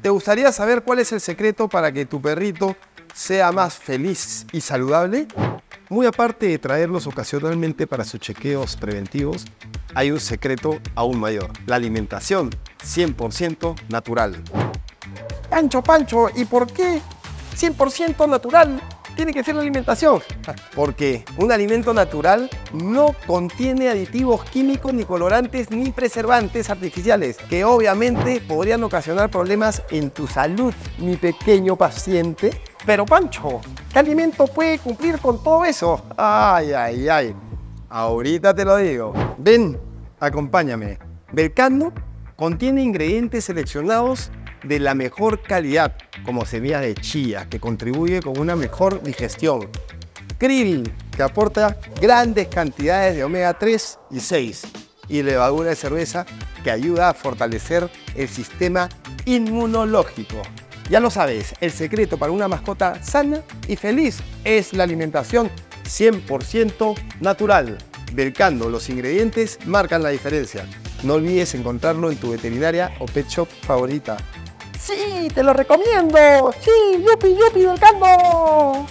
¿Te gustaría saber cuál es el secreto para que tu perrito sea más feliz y saludable? Muy aparte de traerlos ocasionalmente para sus chequeos preventivos, hay un secreto aún mayor, la alimentación 100% natural. Pancho, Pancho, ¿y por qué 100% natural tiene que ser la alimentación? Porque un alimento natural no contiene aditivos químicos, ni colorantes, ni preservantes artificiales, que obviamente podrían ocasionar problemas en tu salud, mi pequeño paciente. Pero Pancho, ¿qué alimento puede cumplir con todo eso? Ay, ay, ay. Ahorita te lo digo. Ven, acompáñame. Belcano contiene ingredientes seleccionados de la mejor calidad, como semilla de chía, que contribuye con una mejor digestión. Krill, que aporta grandes cantidades de omega 3 y 6. Y levadura de cerveza, que ayuda a fortalecer el sistema inmunológico. Ya lo sabes, el secreto para una mascota sana y feliz es la alimentación 100% natural. Belcando, los ingredientes marcan la diferencia. No olvides encontrarlo en tu veterinaria o pet shop favorita. Sí, te lo recomiendo. Sí, yupi, yupi, Belcando.